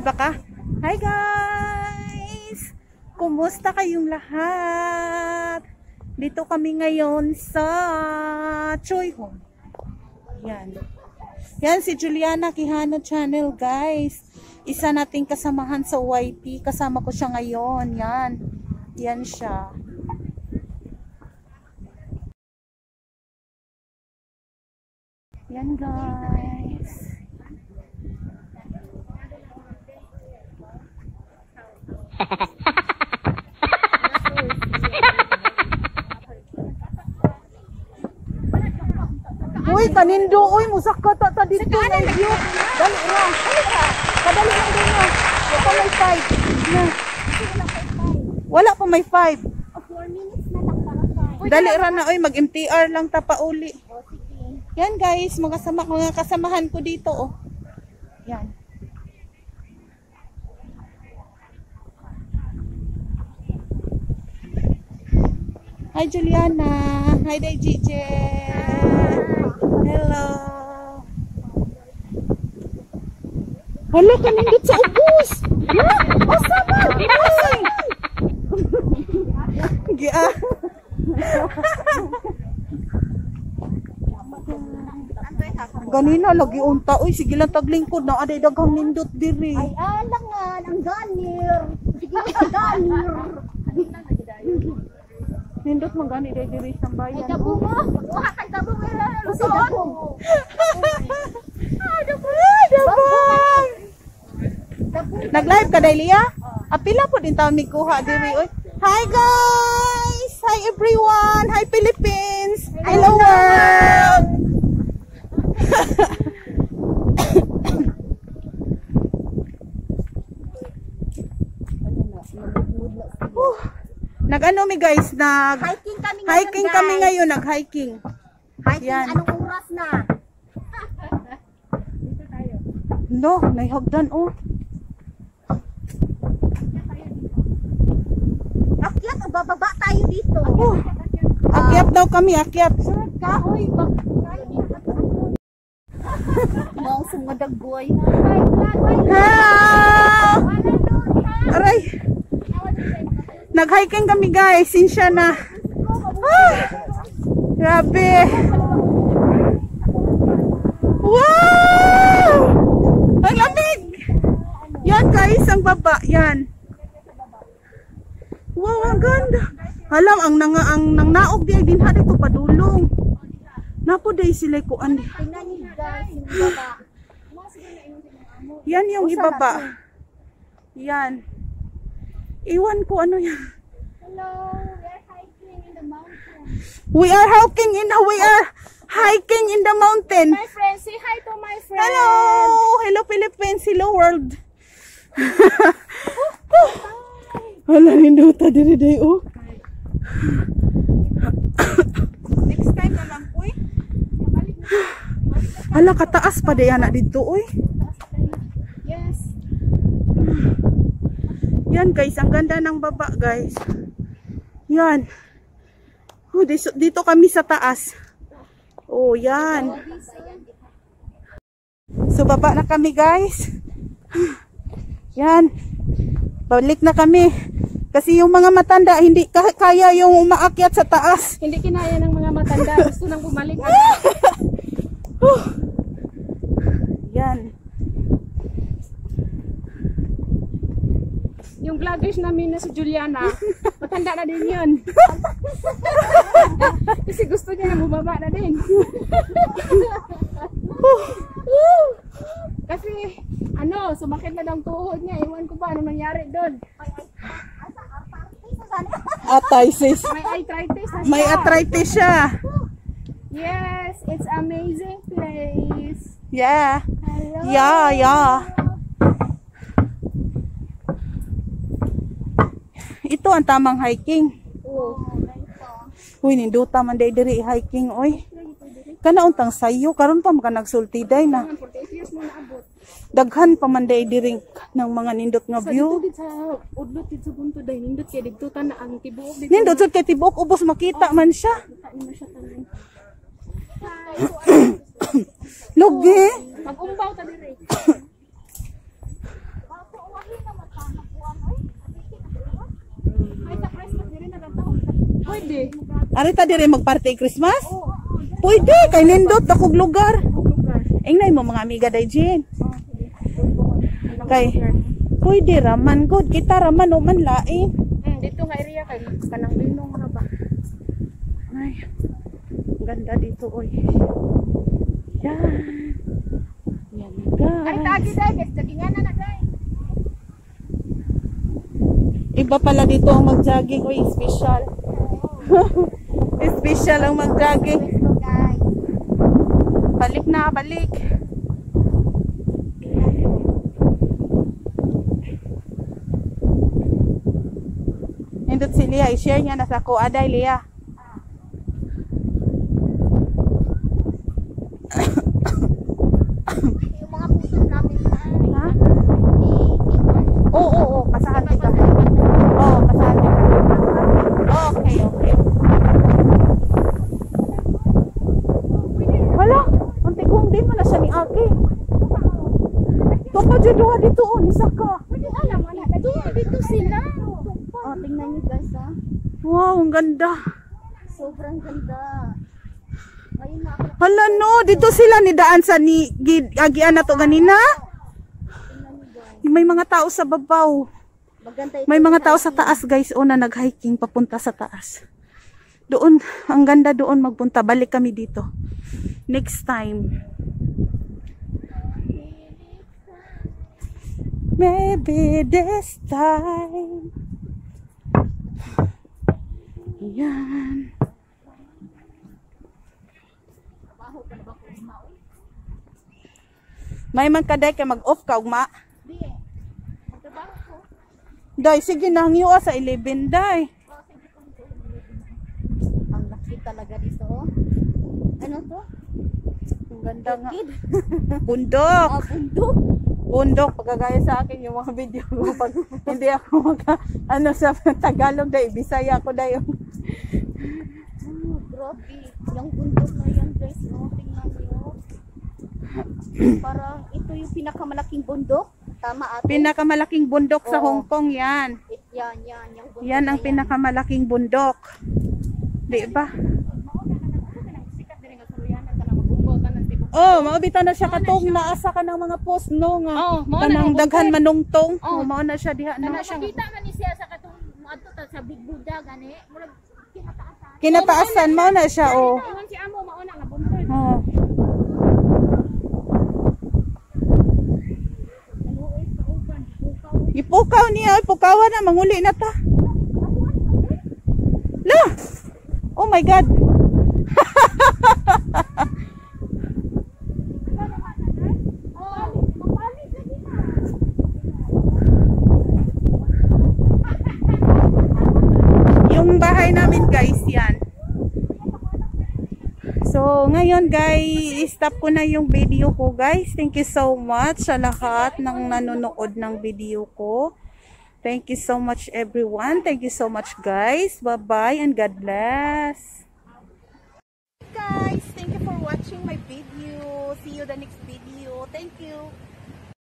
Nanonood ba ka? Hi guys! Kumusta kayong lahat? Dito kami ngayon sa Choi Home. Yan. Yan si Juliana Quijano Channel guys. Isa nating kasamahan sa YT. Kasama ko siya ngayon. Yan. Yan siya. Yan guys. Uy, kanindo, uy, musaka ta ta dito na iyo. Dali ra. Kadali lang din na. Wala pa may five. Na. Wala pa may five. 4 minutes na lang para sa Dali ra na, uy, mag-MTR lang ta pa uli. Yan guys, mga sama mga kasamahan ko dito, oh. Yan. Hi Juliana. Hi Day JJ. Hello. Hala ka nindot sa ubos. Ha? O sama. Ay. Gia. Ganina lagi unta. Uy, sige lang taglingkod na aday daghang nindot diri. Ay, alangan, ang ganir. Sige, ang ganir. Nindot mo gani day diri sa Ay, bayan. dabo mo. Wala kang dabo mo. Kasi dabo mo. Ay, dabang. Dabo. Nag-live ka day Lia? Apila po din taon ni kuha diri. Hi guys! Hi everyone! Hi Philippines! Hello world! Nag-ano mi guys, nag Hiking kami ngayon, hiking guys. kami ngayon, nag-hiking. Hiking, Yan. anong oras na? No, naihagdan oh. Akyat, o bababa tayo dito. Oh. Akyat daw kami, akyat. Sunod ka, hoy. Bak- Mau sumadag boy. Hello! Aray! Nag-hiking kami guys, sinsya na. Ah, grabe. Wow! Ang lamig! Yan guys, ang baba, yan. Wow, ang ganda. Alam, ang nanga ang nang naog di ay din hari to padulong. Napo day sila ko baba. Yan yung ibaba. Yan. Iwan ko ano yan. Hello, we're hiking in the mountain. We are hiking in we are hiking in the mountain. My friend, say hi to my friend. Hello! Hello Philippines, hello world. Hala ninduta diri day oh. Next time na lang uy. Hala kataas pa day anak dito uy. Yes. Yan guys, ang ganda ng baba guys. Yan. Oh, dito, dito kami sa taas. Oh, yan. So baba na kami guys. Yan. Balik na kami. Kasi yung mga matanda hindi ka- kaya yung umaakyat sa taas. Hindi kinaya ng mga matanda. Gusto nang bumalik. Yan. Yung vloggers namin na si Juliana, matanda na din yun. Kasi gusto niya na bumaba na din. Kasi, ano, sumakit na daw tuhod niya. Iwan ko ba anong nangyari doon. Arthritis. May arthritis na siya. May arthritis siya. Yes, it's amazing place. Yeah. Hello. Yeah, yeah. Ito ang tamang hiking. Oh. Uy, ninduta man day diri hiking, oy. Kana untang sayo, karon pa maka nagsulti day na. 48 years mo naabot. Daghan pa man day diri ng mga nindot nga Sa view. sa udlot dit sa bunto day nindot kay digtutan na ang tibuok. Nindot jud kay tibok ubos makita man siya. Lugi. Mag-umbaw ta dire. Pwede. Arita dire magparty Christmas? Pwede, kay nindot akong lugar. Ingnan mo mga amiga day sige. Kay pwede raman good kita raman o man lain. Hmm, dito nga area kay kanang linong ra ba. Ay. Ganda dito oy. Yan. Yan Ay guys. tagi dai, guys, na na dai. Iba pala dito ang mag-jogging oy, special. Special ang mag-jogging. Balik na, balik. Nindot si Lia, i-share niya na sa ko. Aday, Lia. Yung mga puso namin ay. Ha? Oo, oo, oo. Kasahan kita. Oo, kasahan kita. Okay, okay. Wala, ang tigong din mo na siya ni Aki. Toko dyan duha dito, oh, ni Saka. Pwede alam mo na. Dito, dito sila. Oh, tingnan niyo guys ha. Wow, ang ganda. Sobrang ganda. Hala no, dito sila ni daan sa ni agian na to ganina. May mga tao sa babaw. May mga tao sa taas guys, o na nag-hiking papunta sa taas. Doon, ang ganda doon magpunta. Balik kami dito. Next time. Maybe this time. Yan. May man kaday kay mag-off ka ugma. Di. Magtrabaho ko. Day, sige na hangyo sa 11 day. Ang laki talaga dito oh. Ano to? Ang ganda nga. Kid. Bundok. Ah, bundok. Bundok, pagkagaya sa akin yung mga video ko pag hindi ako maka, ano sa Tagalog day, Bisaya ko day. Oh, grabe. Yung bundok na yan guys. Oh, tingnan niyo. Parang ito yung pinakamalaking bundok. Tama ate. Pinakamalaking bundok sa Oo. Hong Kong yan. It, yan, yan. Yung bundok Yan ang na pinakamalaking bundok. Di ba? Sikat din nga suruyanan ka na mag-umbol ka ng tibok. Oh, maubitaw na siya katong naasa ka ng mga post no nga. Oo, mao na Kanang ang daghan manungtong. Oo. Oh, mao na siya diha no. Kana siya. Makita man ni siya sa katong adto ta sa Big Buddha gani. Murag kinataasan. Kinataasan mao na siya oh. Si amo mauna nga bundok. Oh. Ipukaw niya, ipukawan na manguli na ta. La. Oh my god. Oh, mapali ka din na. Yung bahay namin guys, yan. Ngayon guys, stop ko na yung video ko guys. Thank you so much sa lahat ng nanonood ng video ko. Thank you so much everyone. Thank you so much guys. Bye-bye and God bless. Guys, thank you for watching my video. See you the next video. Thank you.